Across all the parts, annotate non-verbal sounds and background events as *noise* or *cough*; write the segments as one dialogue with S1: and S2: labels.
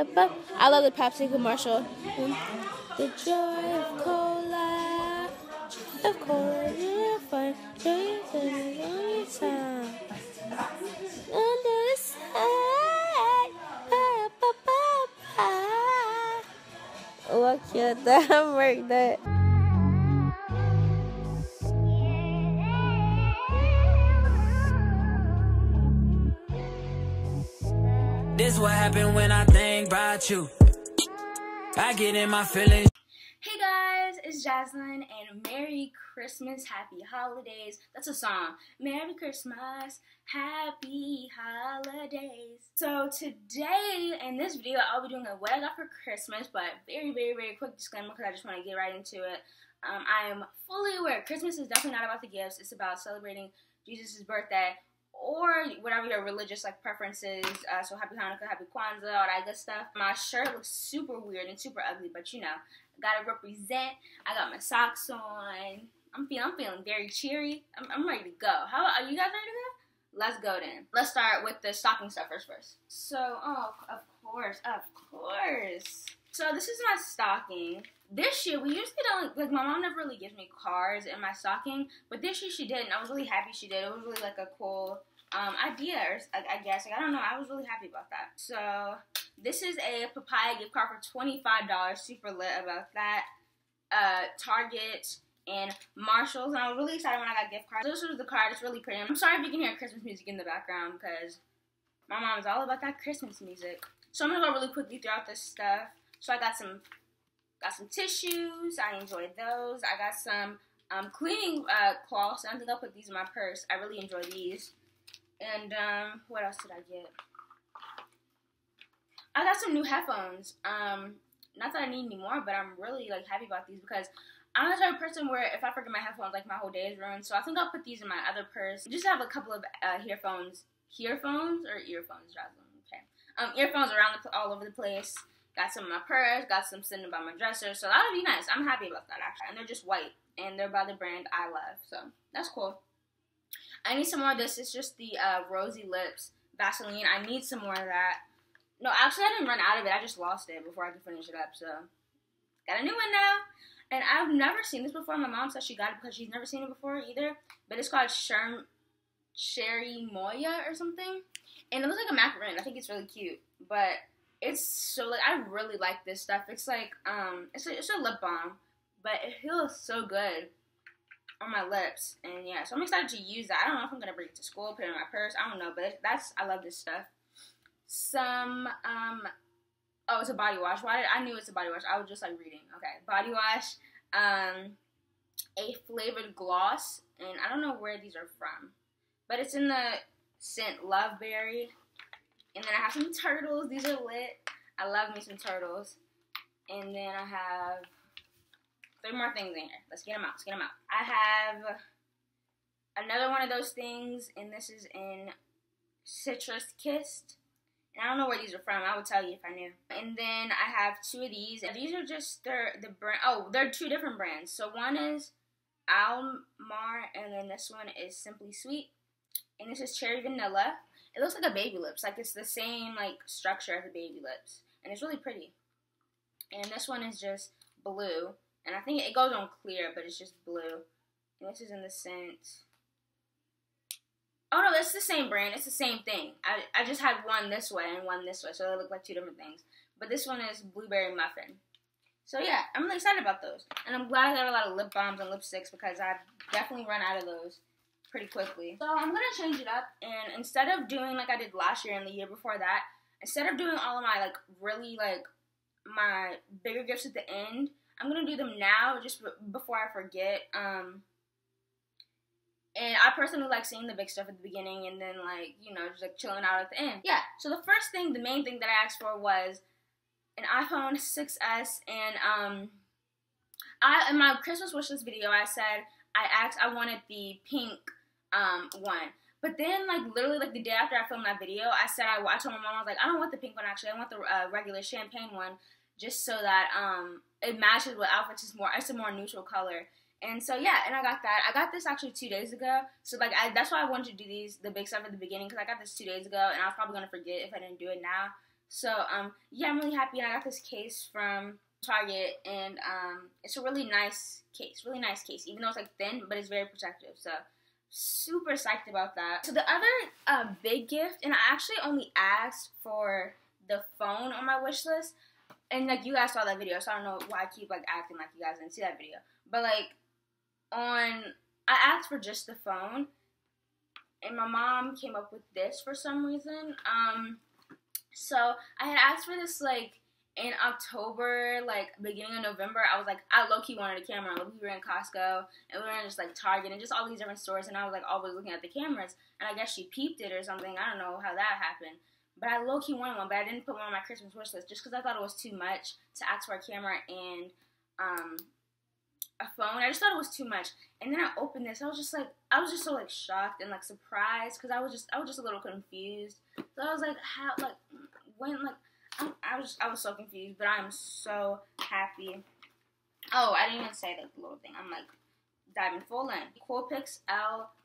S1: I love the Pepsi commercial. The joy of cola, of cola, you're fine. Joy is the only time. Under the sun, ba, ba, ba, ba. Look at that, *laughs* work that.
S2: This is what happened when I think about you. I get in my feelings.
S3: Hey guys, it's Jazlen and Merry Christmas, Happy Holidays. That's a song. Merry Christmas, Happy Holidays. So today in this video, I'll be doing a what I got for Christmas, but very, very, very quick disclaimer because I just want to get right into it. Um, I am fully aware Christmas is definitely not about the gifts. It's about celebrating Jesus' birthday or whatever your religious like preferences. Uh, so happy Hanukkah, happy Kwanzaa, all that good stuff. My shirt looks super weird and super ugly, but you know, gotta represent. I got my socks on. I'm feeling, I'm feeling very cheery. I'm, I'm ready to go. How are you guys ready to go? Let's go then. Let's start with the stocking stuffers first. So, oh, of course, of course. So this is my stocking. This year, we usually don't, like, my mom never really gives me cards in my stocking, but this year she did, and I was really happy she did. It was really, like, a cool um, idea, or, I, I guess. Like, I don't know. I was really happy about that. So, this is a papaya gift card for $25. Super lit about that. Uh, Target and Marshalls, and I was really excited when I got gift cards. This was the card. It's really pretty. I'm sorry if you can hear Christmas music in the background, because my mom is all about that Christmas music. So, I'm going to go really quickly throughout this stuff. So, I got some got some tissues. I enjoyed those. I got some um, cleaning uh, cloths. I think I'll put these in my purse. I really enjoy these. And um, what else did I get? I got some new headphones. Um, not that I need any more, but I'm really like happy about these because I'm the type of person where if I forget my headphones, like my whole day is ruined. So I think I'll put these in my other purse. Just have a couple of uh, earphones, earphones or earphones. Okay, um, earphones around the, all over the place. Got some in my purse. Got some sitting by my dresser. So that'll be nice. I'm happy about that actually. And they're just white, and they're by the brand I love. So that's cool. I need some more of this. It's just the uh, Rosy Lips Vaseline. I need some more of that. No, actually, I didn't run out of it. I just lost it before I could finish it up. So, got a new one now. And I've never seen this before. My mom said she got it because she's never seen it before either. But it's called Sherm Cherry Moya or something. And it looks like a macaron. I think it's really cute. But it's so like I really like this stuff. It's like um, it's a, it's a lip balm, but it feels so good on my lips. And yeah, so I'm excited to use that. I don't know if I'm gonna bring it to school, put it in my purse. I don't know, but that's I love this stuff. Some um, oh, it's a body wash. Why did I knew it's a body wash? I was just like reading. Okay, body wash. Um, a flavored gloss, and I don't know where these are from, but it's in the scent Love Berry. And then I have some turtles. These are lit. I love me some turtles. And then I have three more things in here. Let's get them out. Let's get them out. I have another one of those things, and this is in Citrus Kissed. And I don't know where these are from. I would tell you if I knew. And then I have two of these. And these are just their the brand. Oh, they're two different brands. So one is Almar, and then this one is Simply Sweet. And this is Cherry Vanilla. It looks like a baby lips. Like it's the same like structure as a baby lips. And it's really pretty. And this one is just blue. And I think it goes on clear, but it's just blue. And this is in the scent. Oh no, it's the same brand. It's the same thing. I, I just had one this way and one this way, so they look like two different things. But this one is blueberry muffin. So yeah, I'm really excited about those. And I'm glad I got a lot of lip balms and lipsticks because I've definitely run out of those pretty quickly. So I'm gonna change it up and instead of doing like I did last year and the year before that, instead of doing all of my like really like my bigger gifts at the end, I'm gonna do them now just before I forget. Um, and I personally like seeing the big stuff at the beginning and then like you know just like chilling out at the end. Yeah. So the first thing, the main thing that I asked for was an iPhone 6s and um, I in my Christmas wishlist video I said I asked I wanted the pink um one. But then, like literally, like the day after I filmed that video, I said I, I told my mom I was like, I don't want the pink one. Actually, I want the uh, regular champagne one, just so that um it matches with outfits. It's more, it's a more neutral color. And so yeah, and I got that. I got this actually two days ago. So like I, that's why I wanted to do these the big stuff at the beginning because I got this two days ago, and I was probably gonna forget if I didn't do it now. So um, yeah, I'm really happy, and I got this case from Target, and um, it's a really nice case, really nice case, even though it's like thin, but it's very protective. So super psyched about that. So the other uh, big gift, and I actually only asked for the phone on my wish list, and like you guys saw that video, so I don't know why I keep like acting like you guys didn't see that video. But like on, I asked for just the phone, and my mom came up with this for some reason. Um, so I had asked for this like in October, like beginning of November, I was like, I low key wanted a camera. We were in Costco and we were in just like Target and just all these different stores, and I was like always looking at the cameras. And I guess she peeped it or something. I don't know how that happened. But I low key wanted one, but I didn't put one on my Christmas wish list just because I thought it was too much to ask for a camera and um, a phone. I just thought it was too much. And then I opened this. I was just like, I was just so like shocked and like surprised because I was just, I was just a little confused. So I was like, how, like, when, like, I, I was, I was so confused, but I am so happy. Oh, I didn't even say the little thing. I'm like diving full in. Coolpix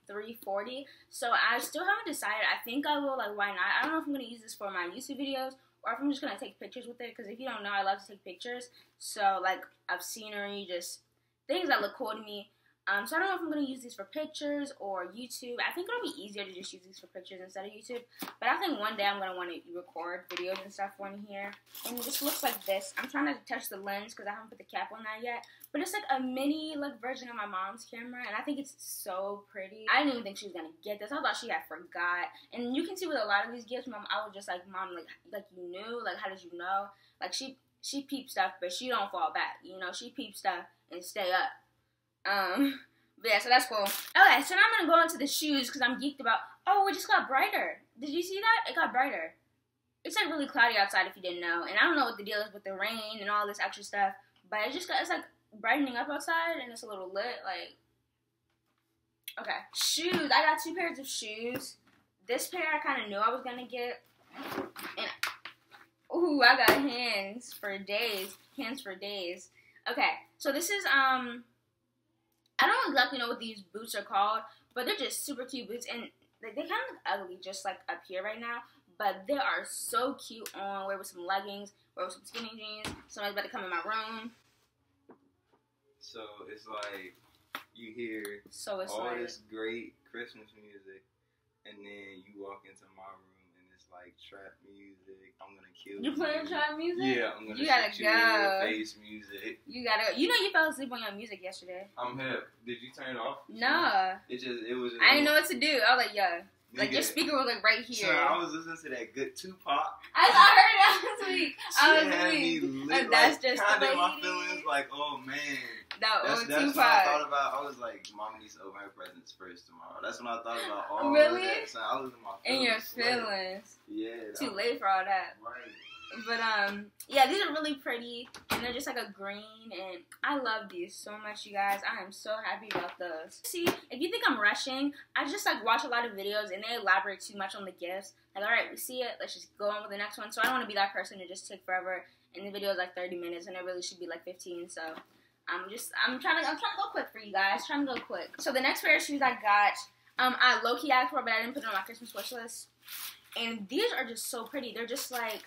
S3: L340. So I still haven't decided. I think I will. Like, why not? I don't know if I'm gonna use this for my YouTube videos or if I'm just gonna take pictures with it. Because if you don't know, I love to take pictures. So like of scenery, just things that look cool to me. Um, so I don't know if I'm going to use these for pictures or YouTube. I think it'll be easier to just use these for pictures instead of YouTube. But I think one day I'm going to want to record videos and stuff on here. And it just looks like this. I'm trying to touch the lens because I haven't put the cap on that yet. But it's like a mini like version of my mom's camera. And I think it's so pretty. I didn't even think she was going to get this. I thought she had forgot. And you can see with a lot of these gifts, mom, I was just like, mom, like, like you knew? Like, how did you know? Like, she, she peeps stuff, but she don't fall back. You know, she peeps stuff and stay up. Um, but yeah, so that's cool. Okay, so now I'm gonna go into the shoes because I'm geeked about. Oh, it just got brighter. Did you see that? It got brighter. It's like really cloudy outside if you didn't know, and I don't know what the deal is with the rain and all this extra stuff. But it just got it's like brightening up outside and it's a little lit. Like, okay, shoes. I got two pairs of shoes. This pair I kind of knew I was gonna get, and ooh, I got hands for days. Hands for days. Okay, so this is um I don't exactly know what these boots are called, but they're just super cute boots, and they, they kind of look ugly just like up here right now. But they are so cute on. Wear with some leggings, wear with some skinny jeans. Somebody's about to come in my room.
S4: So it's like you hear
S3: so it's
S4: all
S3: like,
S4: this great Christmas music, and then you walk into my room like trap music. I'm gonna kill
S3: You You playing trap music?
S4: Yeah, I'm gonna
S3: You gotta
S4: shoot you
S3: go.
S4: face music.
S3: You gotta. You know you fell asleep on your music yesterday.
S4: I'm hip. Did you turn it off?
S3: No,
S4: It just it was. Just,
S3: I didn't know what to do. I was like, yo, like your speaker was like right
S4: So
S3: here.
S4: I was listening to that good Tupac.
S3: I, I heard *laughs* last week.
S4: She
S3: I was
S4: had me lit,
S3: And that's
S4: like,
S3: just
S4: kinda my feelings. Like, oh man,
S3: That
S4: that's
S3: was
S4: that's
S3: Tupac.
S4: what I thought about. I was like, mom needs to open her presents first tomorrow. That's when I thought about all
S3: Really?
S4: of that. So I was in my
S3: in your
S4: feelings. like. Yeah.
S3: Too
S4: was
S3: late for all that.
S4: Right.
S3: But um, yeah, these are really pretty, and they're just like a green, and I love these so much, you guys. I am so happy about those. See, if you think I'm rushing, I just like watch a lot of videos, and they elaborate too much on the gifts. Like, all right, we see it, let's just go on with the next one. So I don't want to be that person to just take forever, and the video is like 30 minutes, and it really should be like 15. So I'm just, I'm trying to, I'm trying to go quick for you guys, trying to go quick. So the next pair of shoes I got, um, I low key asked for, but I didn't put it on my Christmas wish list. And these are just so pretty. They're just like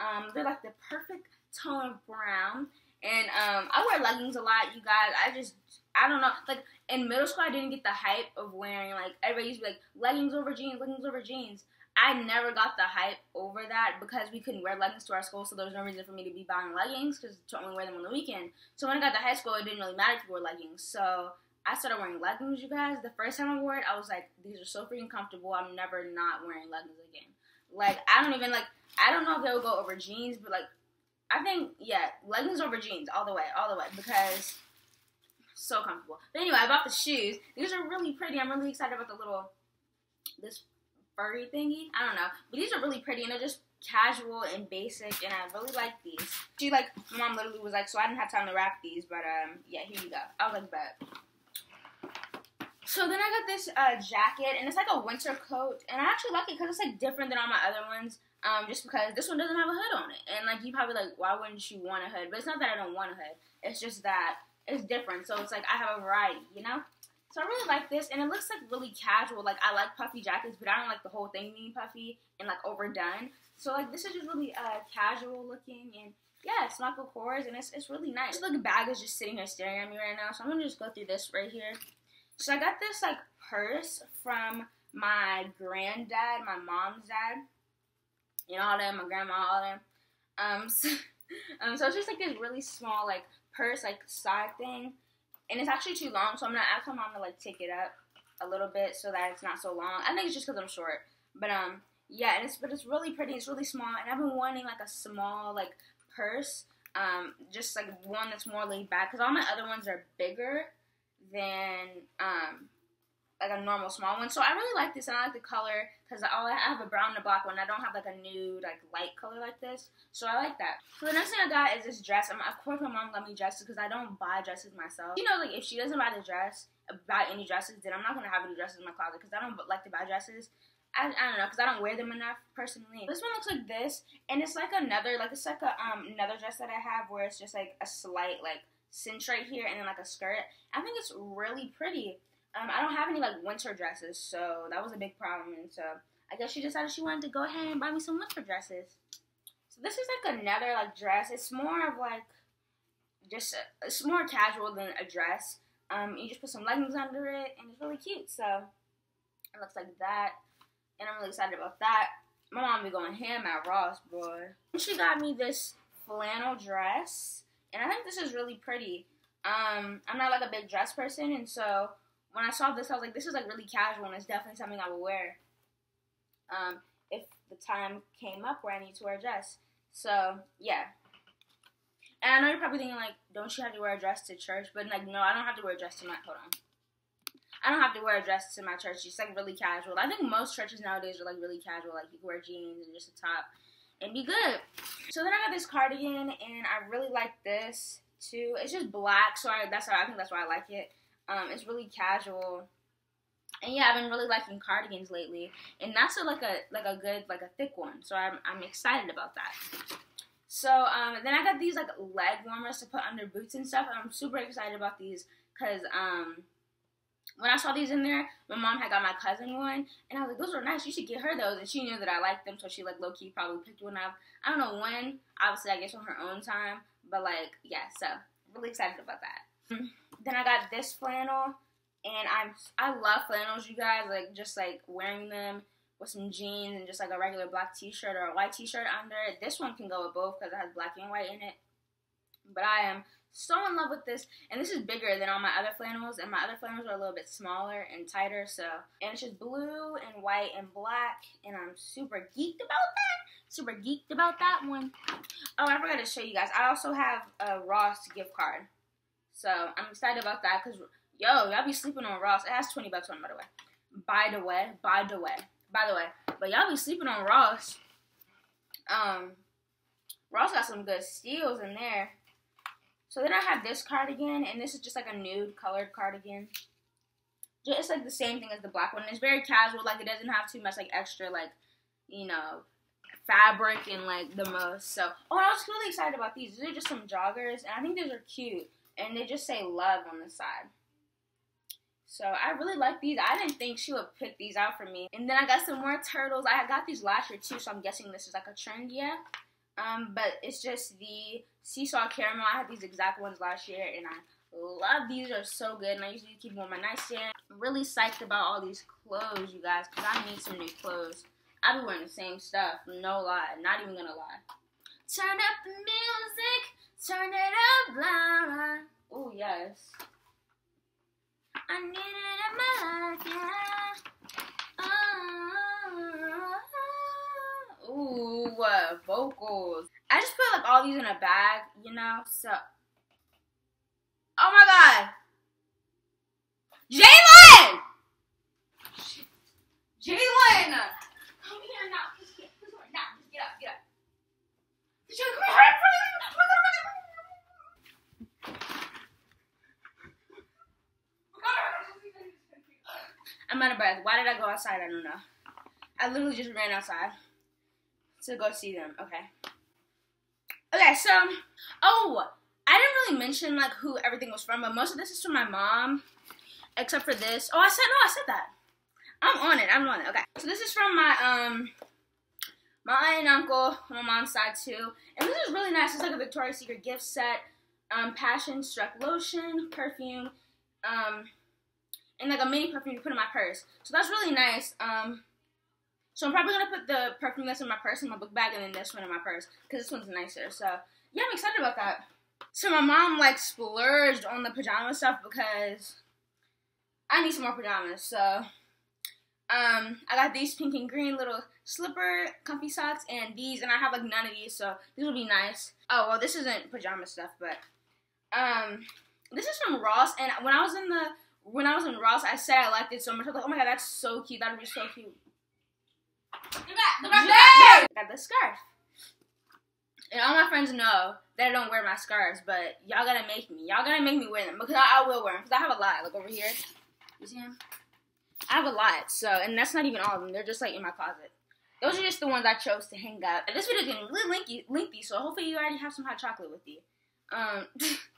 S3: um, they're like the perfect tone of brown. And um, I wear leggings a lot, you guys. I just, I don't know. Like in middle school, I didn't get the hype of wearing like everybody used to be like leggings over jeans, leggings over jeans. I never got the hype over that because we couldn't wear leggings to our school, so there was no reason for me to be buying leggings because to only wear them on the weekend. So when I got to high school, it didn't really matter if you wore leggings. So I started wearing leggings, you guys. The first time I wore it, I was like, these are so freaking comfortable. I'm never not wearing leggings again. Like I don't even like I don't know if they will go over jeans, but like I think yeah, leggings over jeans all the way, all the way because so comfortable. But anyway, I bought the shoes. These are really pretty. I'm really excited about the little this furry thingy. I don't know, but these are really pretty and they're just casual and basic, and I really like these. She like my mom literally was like, so I didn't have time to wrap these, but um yeah, here you go. I was like, bet. So then I got this uh, jacket, and it's like a winter coat, and I actually like it because it's like different than all my other ones. Um, just because this one doesn't have a hood on it, and like you probably like, why wouldn't you want a hood? But it's not that I don't want a hood. It's just that it's different. So it's like I have a variety, you know. So I really like this, and it looks like really casual. Like I like puffy jackets, but I don't like the whole thing being puffy and like overdone. So like this is just really uh, casual looking and yeah, it's Michael Kors and it's, it's really nice. This like bag is just sitting here staring at me right now, so I'm gonna just go through this right here. So I got this like purse from my granddad, my mom's dad, you know all them, my grandma, all them. Um, *laughs* so, um, so it's just like this really small like purse, like side thing, and it's actually too long, so I'm gonna ask my mom to like take it up a little bit so that it's not so long. I think it's just because I'm short, but um, yeah, and it's but it's really pretty. It's really small, and I've been wanting like a small like purse, um, just like one that's more laid back because all my other ones are bigger than um like a normal small one. So I really like this and I like the color because I have a brown and a black one. I don't have like a nude like light color like this. So I like that. So the next thing I got is this dress. I'm, of course my mom got me dresses because I don't buy dresses myself. You know like if she doesn't buy the dress, buy any dresses, then I'm not gonna have any dresses in my closet because I don't like to buy dresses. I, I don't know because I don't wear them enough personally. This one looks like this, and it's like another like it's like a um another dress that I have where it's just like a slight like cinch right here and then like a skirt. I think it's really pretty. Um, I don't have any like winter dresses, so that was a big problem. And so I guess she decided she wanted to go ahead and buy me some winter dresses. So this is like another like dress. It's more of like just a, it's more casual than a dress. Um, you just put some leggings under it, and it's really cute. So it looks like that, and I'm really excited about that. My mom be going ham at Ross, boy. She got me this flannel dress, and I think this is really pretty. Um, I'm not like a big dress person, and so when I saw this, I was like, this is like really casual, and it's definitely something I would wear. Um, if the time came up where I need to wear a dress. So yeah. And I know you're probably thinking like, don't you have to wear a dress to church? But like, no, I don't have to wear a dress to my hold on. I don't have to wear a dress to my church. It's like really casual. I think most churches nowadays are like really casual. Like you can wear jeans and just a top and be good. So then I got this cardigan and I really like this too. It's just black, so I, that's why I think that's why I like it. Um, it's really casual. And yeah, I've been really liking cardigans lately, and that's a, like a like a good like a thick one. So I'm I'm excited about that. So um, then I got these like leg warmers to put under boots and stuff, and I'm super excited about these because um, when I saw these in there, my mom had got my cousin one, and I was like, those are nice. You should get her those, and she knew that I liked them, so she like low key probably picked one up. I don't know when. Obviously, I guess on her own time, but like yeah, so really excited about that. *laughs* Then I got this flannel, and I'm I love flannels, you guys. Like just like wearing them with some jeans and just like a regular black T-shirt or a white T-shirt under it. This one can go with both because it has black and white in it. But I am so in love with this, and this is bigger than all my other flannels, and my other flannels are a little bit smaller and tighter. So, and it's just blue and white and black, and I'm super geeked about that. Super geeked about that one. Oh, I forgot to show you guys. I also have a Ross gift card. So I'm excited about that because yo, y'all be sleeping on Ross. It has 20 bucks on it, by the way. By the way, by the way, by the way. But y'all be sleeping on Ross. Um, Ross got some good steals in there. So then I have this cardigan, and this is just like a nude colored cardigan. Just like the same thing as the black one. It's very casual, like it doesn't have too much like extra like, you know, fabric and like the most. So, oh, I was really excited about these. These are just some joggers, and I think these are cute and they just say love on the side. So I really like these. I didn't think she would pick these out for me. And then I got some more turtles. I got these last year too, so I'm guessing this is like a trend, yeah. Um, but it's just the sea salt caramel. I had these exact ones last year, and I love these. Are so good, and I usually keep them on my nightstand. I'm really psyched about all these clothes, you guys, because I need some new clothes. I've been wearing the same stuff, no lie, not even gonna lie. Turn up the music. Turn it up loud. Oh, yes. I need it in my life, yeah. Oh, ooh, uh, vocals. I just put like all these in a bag, you know, so. Oh my god! Jaelen! Jaelen! Come here now. Just get, just get up, get up. Jaelen, come here. I'm out of breath. Why did I go outside? I don't know. I literally just ran outside to go see them. Okay. Okay, so oh, I didn't really mention like who everything was from, but most of this is from my mom, except for this. Oh, I said no, I said that. I'm on it. I'm on it. Okay. So this is from my um my aunt and uncle on my mom's side too. And this is really nice. It's like a Victoria's Secret gift set. Um, passion struck lotion, perfume, um, and like a mini perfume to put in my purse. So that's really nice. Um, so I'm probably gonna put the perfume that's in my purse in my book bag, and then this one in my purse because this one's nicer. So yeah, I'm excited about that. So my mom like splurged on the pajama stuff because I need some more pajamas. So um, I got these pink and green little slipper comfy socks and these, and I have like none of these, so these will be nice. Oh well, this isn't pajama stuff, but um, this is from Ross, and when I was in the when I was in Ross, I said I liked it so much. I was like, oh my god, that's so cute. That would be so cute. Look at, look at that! Got the scarf. And all my friends know that I don't wear my scarves, but y'all gotta make me. Y'all gotta make me wear them because I, I will wear them because I have a lot. Like over here, you see them? I have a lot. So, and that's not even all of them. They're just like in my closet. Those are just the ones I chose to hang up. And this video is getting really lengthy, lengthy, so hopefully you already have some hot chocolate with you. Um, *laughs*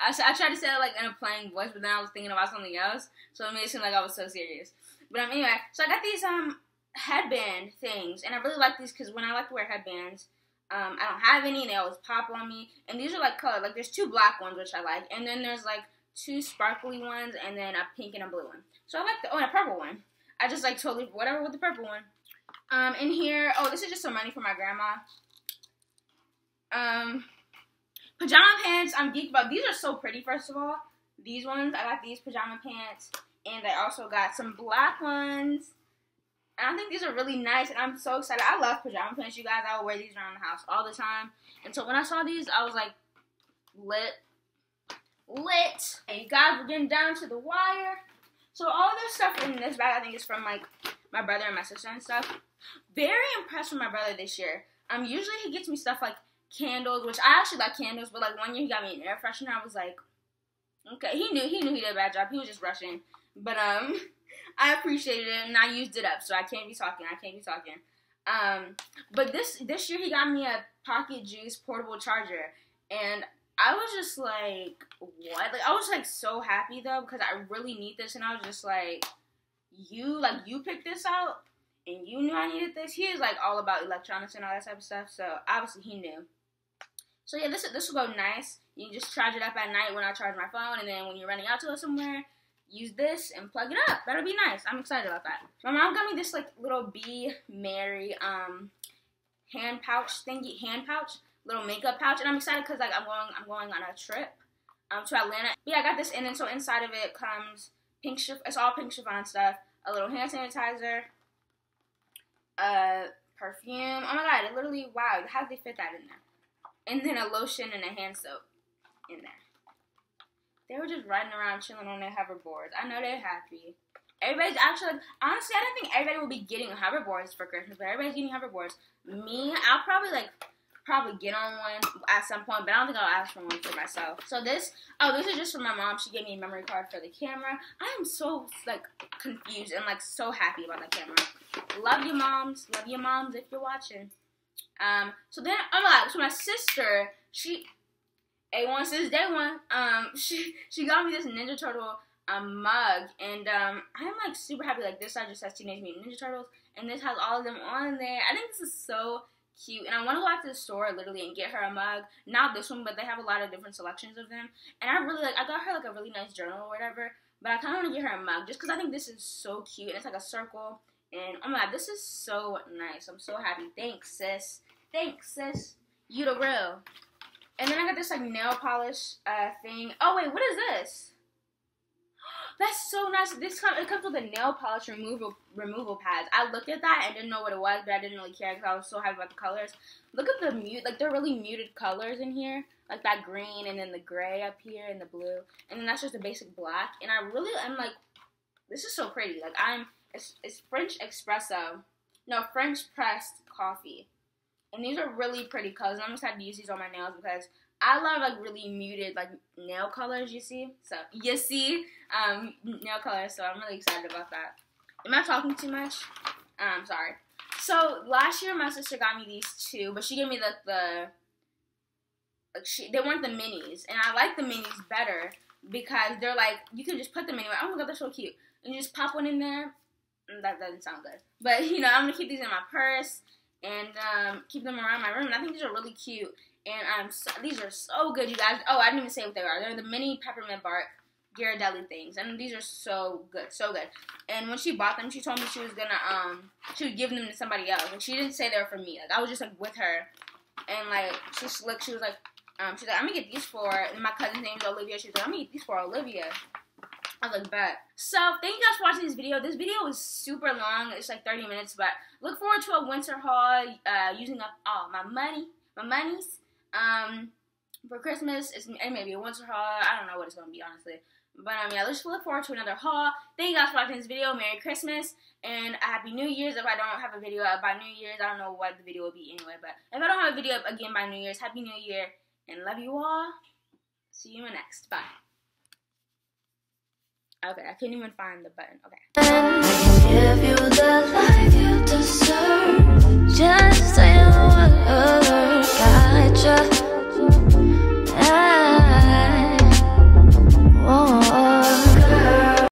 S3: I, I tried to say it like in a playing voice, but then I was thinking about something else, so it made it seem like I was so serious. But um, anyway, so I got these um headband things, and I really like these because when I like to wear headbands, um, I don't have any, and they always pop on me. And these are like colored. Like there's two black ones which I like, and then there's like two sparkly ones, and then a pink and a blue one. So I like the oh, and a purple one. I just like totally whatever with the purple one. Um, in here, oh, this is just some money for my grandma. Um, pajama pants. I'm geeked about. These are so pretty. First of all, these ones I got these pajama pants, and I also got some black ones. And I think these are really nice, and I'm so excited. I love pajama pants, you guys. I will wear these around the house all the time. And so when I saw these, I was like, lit, lit. And you guys, we're getting down to the wire. So all this stuff in this bag, I think, is from like my brother and my sister and stuff. Very impressed with my brother this year. Um, usually he gets me stuff like candles, which I actually like candles, but like one year he got me an air freshener. I was like, okay, he knew he knew he did a bad job. He was just rushing, but um, *laughs* I appreciated it and I used it up, so I can't be talking. I can't be talking. Um, but this this year he got me a Pocket Juice portable charger, and I was just like, what? Like I was like so happy though because I really need this, and I was just like, you like you picked this out and you knew I needed this. He is like all about electronics and all that type of stuff, so obviously he knew. So yeah, this this will go nice. You can just charge it up at night when I charge my phone, and then when you're running out to somewhere, use this and plug it up. That'll be nice. I'm excited about that. My mom got me this like little Be Mary um hand pouch thingy, hand pouch, little makeup pouch, and I'm excited because like I'm going I'm going on a trip um to Atlanta. But yeah, I got this, and then so inside of it comes pink chiffon. It's all pink chiffon stuff. A little hand sanitizer, uh, perfume. Oh my god, it literally wow. How did they fit that in there? And then a lotion and a hand soap in there. They were just riding around chilling on their hoverboards. I know they're happy. Everybody's actually honestly, I don't think everybody will be getting hoverboards for Christmas, but everybody's getting hoverboards. Me, I'll probably like probably get on one at some point, but I don't think I'll ask for one for myself. So this, oh, this is just for my mom. She gave me a memory card for the camera. I am so like confused and like so happy about that camera. Love you, moms. Love you, moms, if you're watching. Um, so then, my god, so my sister, she, A1 since day one, um, *laughs* she, she got me this Ninja Turtle um, mug, and um, I'm like super happy. Like this side just has Teenage Mutant Ninja Turtles, and this has all of them on there. I think this is so cute, and I want to go back to the store literally and get her a mug. Not this one, but they have a lot of different selections of them, and I really like. I got her like a really nice journal or whatever, but I kind of want to get her a mug just because I think this is so cute, and it's like a circle. And oh my this is so nice. I'm so happy. Thanks, sis. Thanks, sis. You the real. And then I got this like nail polish uh, thing. Oh wait, what is this? *gasps* That's so nice. This comes it comes with a nail polish removal removal pads. I looked at that and didn't know what it was, but I didn't really care because I was so happy about the colors. Look at the mute, like they're really muted colors in here, like that green and then the gray up here and the blue, and then that's just a basic black. And I really am like, this is so pretty. Like I'm, it's, French espresso, no French pressed coffee. And these are really pretty colors. I'm excited to use these on my nails because I love like really muted like nail colors. You see, so you see um, nail colors. So I'm really excited about that. Am I talking too much? I'm um, sorry. So last year my sister got me these two, but she gave me the the like she they weren't the minis, and I like the minis better because they're like you can just put them anywhere. Oh my god, they're so cute, and you just pop one in there. Mm, that doesn't sound good, but you know I'm gonna keep these in my purse and um, keep them around my room. And I think these are really cute. And um, so, these are so good, you guys. Oh, I didn't even say what they are. They're the mini peppermint bark Ghirardelli things, and these are so good, so good. And when she bought them, she told me she was gonna um she would give them to somebody else. and she didn't say they were for me. Like I was just like with her, and like she slick. She was like um she's like I'm gonna get these for. And my cousin's name is Olivia. She's like I'm gonna get these for Olivia. I was like, bet. So, thank you guys for watching this video. This video is super long. It's like 30 minutes, but look forward to a winter haul uh, using up all my money, my monies. Um, for Christmas, it's, it may be a winter haul. I don't know what it's going to be, honestly. But um, yeah, let's look forward to another haul. Thank you guys for watching this video. Merry Christmas and a Happy New Year's. If I don't have a video up by New Year's, I don't know what the video will be anyway. But if I don't have a video up again by New Year's, Happy New Year and love you all. See you next. Bye. Okay, I couldn't even find the button. Okay. The deserve. Just say.